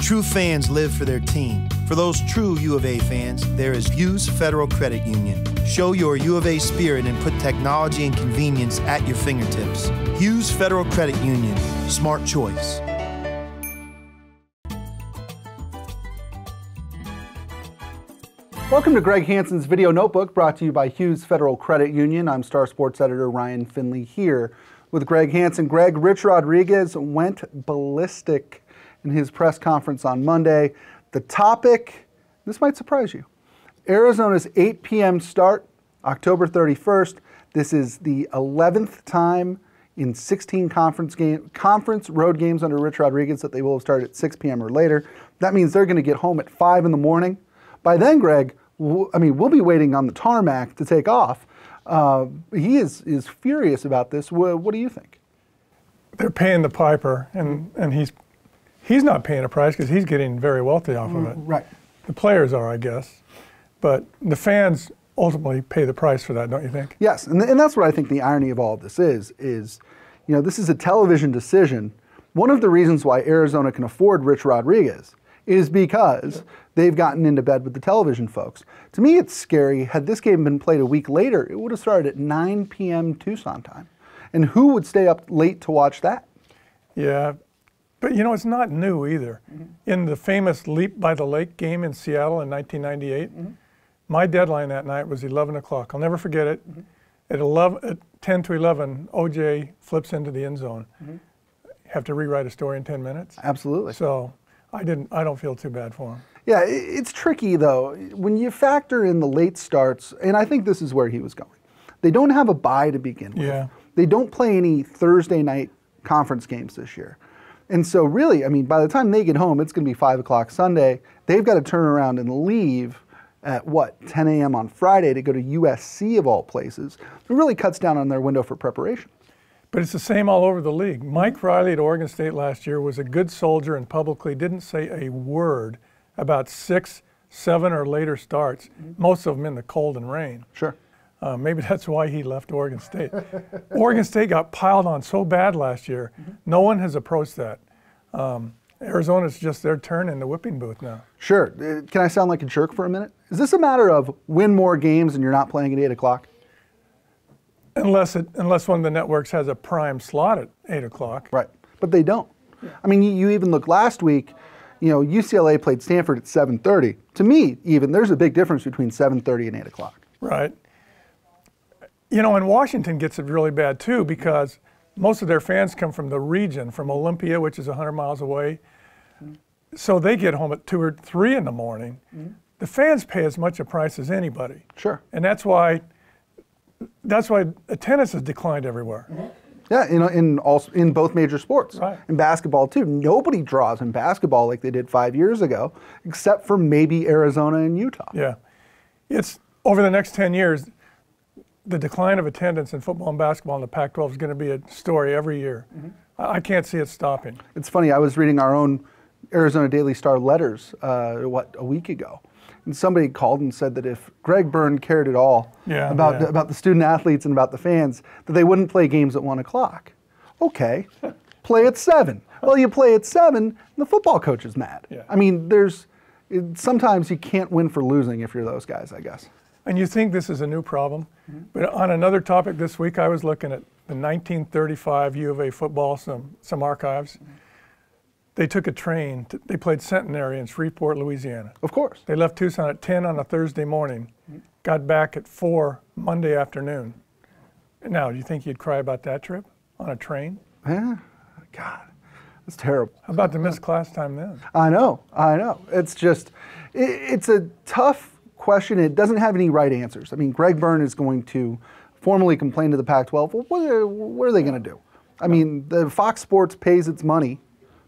True fans live for their team. For those true U of A fans, there is Hughes Federal Credit Union. Show your U of A spirit and put technology and convenience at your fingertips. Hughes Federal Credit Union. Smart choice. Welcome to Greg Hansen's Video Notebook brought to you by Hughes Federal Credit Union. I'm Star Sports Editor Ryan Finley here with Greg Hansen. Greg, Rich Rodriguez went ballistic in his press conference on Monday. The topic, this might surprise you Arizona's 8 p.m. start, October 31st. This is the 11th time in 16 conference game conference road games under Rich Rodriguez that they will have started at 6 p.m. or later. That means they're going to get home at 5 in the morning. By then, Greg, I mean, we'll be waiting on the tarmac to take off. Uh, he is, is furious about this. What, what, do you think? They're paying the piper, and, and he's, he's not paying a price because he's getting very wealthy off of mm, it. Right. The players are, I guess. But the fans ultimately pay the price for that, don't you think? Yes, and, and that's what I think the irony of all of this is, is, you know, this is a television decision. One of the reasons why Arizona can afford Rich Rodriguez is because they've gotten into bed with the television folks. To me, it's scary. Had this game been played a week later, it would have started at 9 p.m. Tucson time. And who would stay up late to watch that? Yeah, but you know, it's not new either. Mm-hmm. In the famous Leap by the Lake game in Seattle in 1998, mm-hmm. my deadline that night was 11 o'clock. I'll never forget it. Mm-hmm. At, 11, at 10 to 11, OJ flips into the end zone. Mm-hmm. Have to rewrite a story in 10 minutes. Absolutely. So I didn't. I don't feel too bad for him. Yeah, it's tricky though when you factor in the late starts, and I think this is where he was going. They don't have a bye to begin with. Yeah. They don't play any Thursday night conference games this year. And so, really, I mean, by the time they get home, it's going to be 5 o'clock Sunday. They've got to turn around and leave at what, 10 a.m. on Friday to go to USC of all places. It really cuts down on their window for preparation. But it's the same all over the league. Mike Riley at Oregon State last year was a good soldier and publicly didn't say a word about six, seven, or later starts, mm-hmm. most of them in the cold and rain. Sure. Uh, maybe that's why he left Oregon State. Oregon State got piled on so bad last year. Mm-hmm. No one has approached that. Um, Arizona's just their turn in the whipping booth now. Sure. Uh, can I sound like a jerk for a minute? Is this a matter of win more games and you're not playing at 8 o'clock? Unless it, unless one of the networks has a prime slot at eight o'clock. Right, but they don't. I mean, you, you even look last week. You know, UCLA played Stanford at 7:30. To me, even there's a big difference between 7:30 and 8 o'clock. Right. You know, and Washington gets it really bad too because most of their fans come from the region, from Olympia, which is 100 miles away. Mm-hmm. So they get home at two or three in the morning. Mm-hmm. The fans pay as much a price as anybody. Sure. And that's why that's why attendance has declined everywhere. Mm-hmm. Yeah, in, in all in both major sports. Right. In basketball too, nobody draws in basketball like they did five years ago, except for maybe Arizona and Utah. Yeah, it's over the next ten years. The decline of attendance in football and basketball in the Pac-12 is going to be a story every year. Mm-hmm. I can't see it stopping. It's funny. I was reading our own Arizona Daily Star letters, uh, what a week ago, and somebody called and said that if Greg Byrne cared at all yeah, about yeah. The, about the student athletes and about the fans, that they wouldn't play games at one o'clock. Okay, play at seven. Well, you play at seven, and the football coach is mad. Yeah. I mean, there's it, sometimes you can't win for losing if you're those guys, I guess. And you think this is a new problem, mm-hmm. but on another topic this week, I was looking at the 1935 U of A football, some some archives. Mm-hmm they took a train. To, they played Centenary in Shreveport, Louisiana. Of course. They left Tucson at 10 on a Thursday morning, got back at 4 Monday afternoon. Now, do you think you'd cry about that trip on a train? Yeah, God, that's terrible. How about the missed class time then? I know, I know. It's just, it, it's a tough question. It doesn't have any right answers. I mean, Greg Byrne is going to formally complain to the Pac 12. Well, what are, what are they going to do? I mean, the Fox Sports pays its money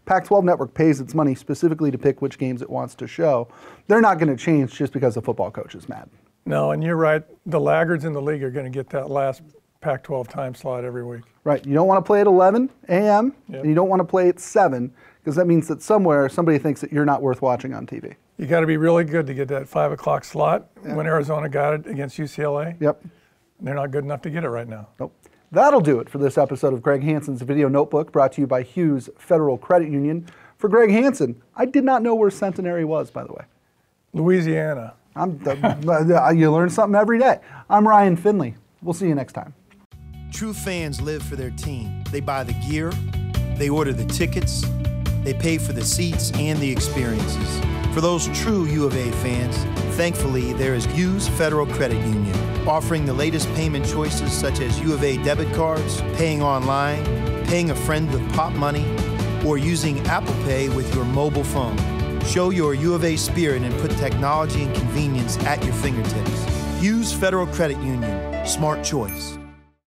Pac 12 network pays its money specifically to pick which games it wants to show. They're not going to change just because the football coach is mad. No, and you're right. The laggards in the league are going to get that last Pac 12 time slot every week. Right. You don't want to play at 11 a.m., yep. and you don't want to play at 7 because that means that somewhere somebody thinks that you're not worth watching on TV. You got to be really good to get that 5 o'clock slot yeah. when Arizona got it against UCLA. Yep. They're not good enough to get it right now. Nope. That'll do it for this episode of Greg Hansen's Video Notebook, brought to you by Hughes Federal Credit Union. For Greg Hansen, I did not know where Centenary was, by the way. Louisiana. I'm, you learn something every day. I'm Ryan Finley. We'll see you next time. True fans live for their team. They buy the gear, they order the tickets, they pay for the seats and the experiences. For those true U of A fans, thankfully there is Hughes Federal Credit Union, offering the latest payment choices such as U of A debit cards, paying online, paying a friend with Popmoney, or using Apple Pay with your mobile phone. Show your U of A spirit and put technology and convenience at your fingertips. Hughes Federal Credit Union, smart choice.